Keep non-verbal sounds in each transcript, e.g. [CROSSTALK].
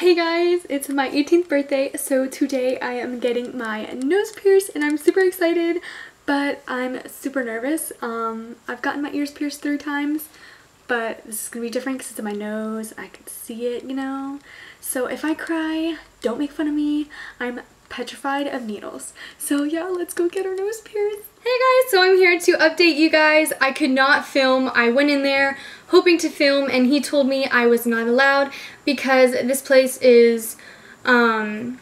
Hey guys, it's my 18th birthday, so today I am getting my nose pierced and I'm super excited, but I'm super nervous. Um, I've gotten my ears pierced three times, but this is to be different because it's in my nose. I can see it, you know? So if I cry, don't make fun of me. I'm petrified of needles. So yeah, let's go get our nose pierced. Hey guys, so I'm here to update you guys. I could not film. I went in there hoping to film and he told me I was not allowed because this place is um,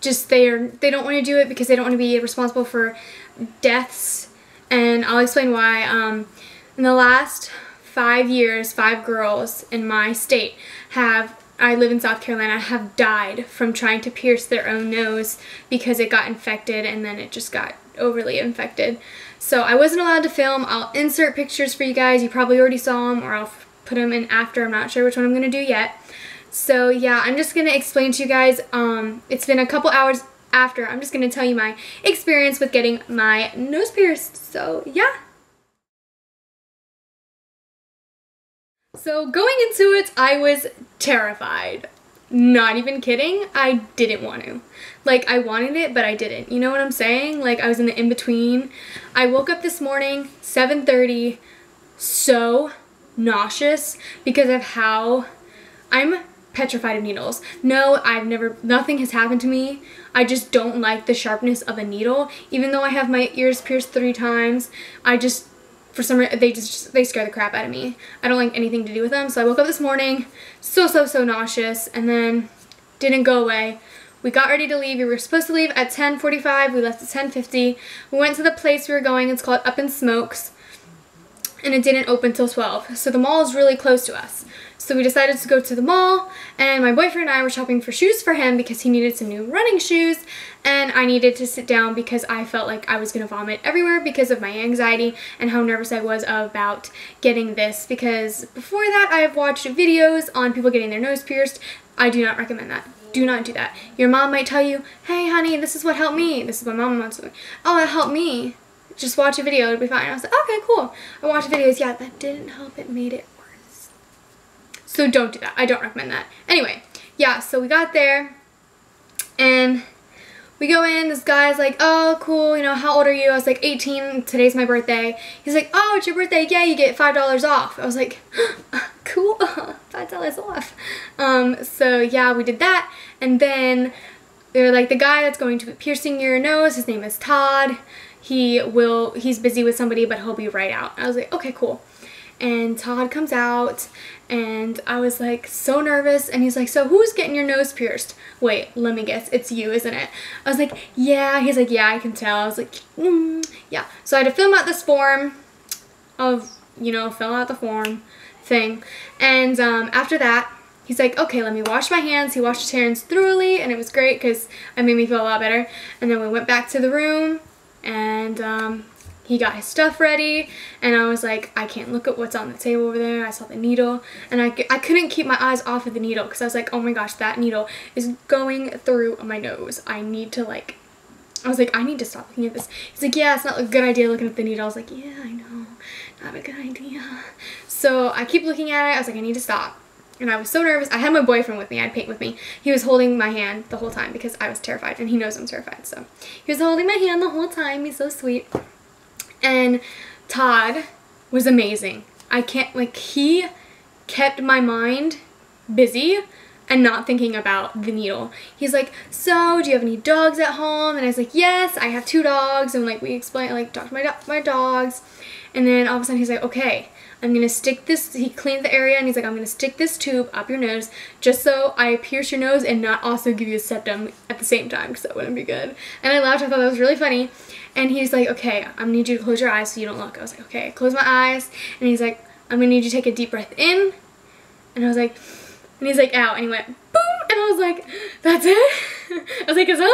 just they're they don't want to do it because they don't want to be responsible for deaths and I'll explain why. Um, in the last five years, five girls in my state have I live in South Carolina, have died from trying to pierce their own nose because it got infected and then it just got overly infected. So I wasn't allowed to film. I'll insert pictures for you guys. You probably already saw them or I'll put them in after. I'm not sure which one I'm going to do yet. So yeah, I'm just going to explain to you guys. Um, it's been a couple hours after. I'm just going to tell you my experience with getting my nose pierced. So yeah. So going into it, I was terrified. Not even kidding, I didn't want to. Like, I wanted it, but I didn't. You know what I'm saying? Like, I was in the in-between. I woke up this morning, 7.30, so nauseous because of how I'm petrified of needles. No, I've never, nothing has happened to me. I just don't like the sharpness of a needle. Even though I have my ears pierced three times, I just for some reason, they just, they scare the crap out of me. I don't like anything to do with them. So I woke up this morning, so, so, so nauseous, and then didn't go away. We got ready to leave. We were supposed to leave at 10.45. We left at 10.50. We went to the place we were going. It's called Up in Smokes. And it didn't open till 12. So the mall is really close to us. So we decided to go to the mall and my boyfriend and I were shopping for shoes for him because he needed some new running shoes and I needed to sit down because I felt like I was going to vomit everywhere because of my anxiety and how nervous I was about getting this because before that I have watched videos on people getting their nose pierced. I do not recommend that. Do not do that. Your mom might tell you, hey honey, this is what helped me. This is what mom wants to Oh, it helped me. Just watch a video, it'll be fine. I was like, okay, cool. I watched videos. Yeah, that didn't help. It made it so don't do that. I don't recommend that. Anyway, yeah, so we got there and we go in, this guy's like, oh, cool, you know, how old are you? I was like, 18, today's my birthday. He's like, oh, it's your birthday, yeah, you get $5 off. I was like, [GASPS] cool, [LAUGHS] $5 off. Um, so yeah, we did that, and then they're like, the guy that's going to be piercing your nose, his name is Todd. He will, he's busy with somebody, but he'll be right out. I was like, okay, cool and Todd comes out and I was like so nervous and he's like so who's getting your nose pierced? Wait let me guess it's you isn't it? I was like yeah he's like yeah I can tell I was like mm, yeah. So I had to fill out this form of you know fill out the form thing and um, after that he's like okay let me wash my hands he washed his hands thoroughly and it was great because it made me feel a lot better and then we went back to the room and um, he got his stuff ready and I was like I can't look at what's on the table over there I saw the needle and I, I couldn't keep my eyes off of the needle because I was like oh my gosh that needle is going through my nose I need to like I was like I need to stop looking at this he's like yeah it's not a good idea looking at the needle I was like yeah I know not a good idea so I keep looking at it I was like I need to stop and I was so nervous. I had my boyfriend with me. I had paint with me. He was holding my hand the whole time because I was terrified, and he knows I'm terrified. So he was holding my hand the whole time. He's so sweet. And Todd was amazing. I can't, like, he kept my mind busy and not thinking about the needle. He's like, so do you have any dogs at home? And I was like, yes, I have two dogs. And like we explained, like talked to my, do my dogs. And then all of a sudden he's like, okay, I'm gonna stick this, he cleaned the area and he's like, I'm gonna stick this tube up your nose just so I pierce your nose and not also give you a septum at the same time because that wouldn't be good. And I laughed, I thought that was really funny. And he's like, okay, I'm gonna need you to close your eyes so you don't look. I was like, okay, close my eyes. And he's like, I'm gonna need you to take a deep breath in. And I was like, and he's like, out. And he went, boom. And I was like, that's it? [LAUGHS] I was like, it's over.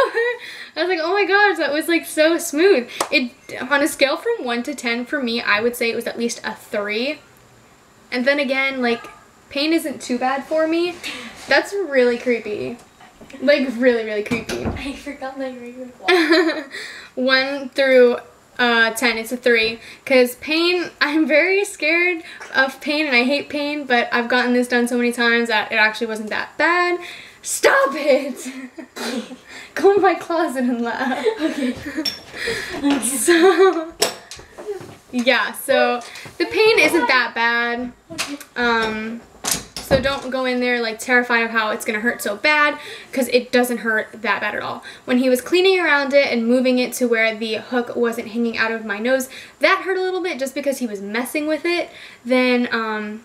I was like, oh my gosh, that was like so smooth. It On a scale from 1 to 10 for me, I would say it was at least a 3. And then again, like, pain isn't too bad for me. That's really creepy. Like, really, really creepy. I forgot my regular [LAUGHS] 1 through uh, 10. It's a 3. Because pain, [LAUGHS] I'm very scared of pain and I hate pain, but I've gotten this done so many times that it actually wasn't that bad. Stop it! [LAUGHS] Go in my closet and laugh. Okay. [LAUGHS] so, yeah, so the pain isn't that bad. Um, so don't go in there like terrified of how it's going to hurt so bad because it doesn't hurt that bad at all. When he was cleaning around it and moving it to where the hook wasn't hanging out of my nose, that hurt a little bit just because he was messing with it. Then um,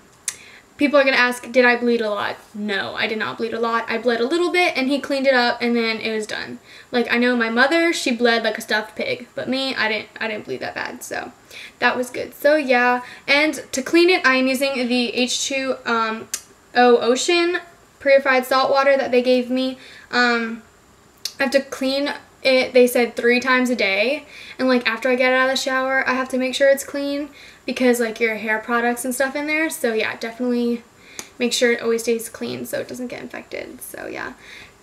people are going to ask, did I bleed a lot? No, I did not bleed a lot. I bled a little bit and he cleaned it up and then it was done. Like I know my mother, she bled like a stuffed pig, but me, I didn't I didn't bleed that bad. So that was good. So yeah, and to clean it, I am using the H2 um, O Ocean purified salt water that they gave me. Um, I have to clean it, they said three times a day. And like after I get out of the shower, I have to make sure it's clean because like your hair products and stuff in there. So yeah, definitely make sure it always stays clean so it doesn't get infected. So yeah.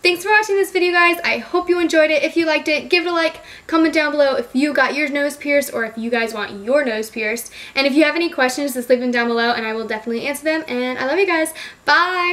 Thanks for watching this video, guys. I hope you enjoyed it. If you liked it, give it a like. Comment down below if you got your nose pierced or if you guys want your nose pierced. And if you have any questions, just leave them down below and I will definitely answer them. And I love you guys. Bye!